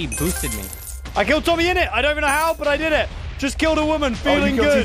He boosted me. I killed TommyInnit. I don't even know how, but I did it. Just killed a woman, feeling oh, good.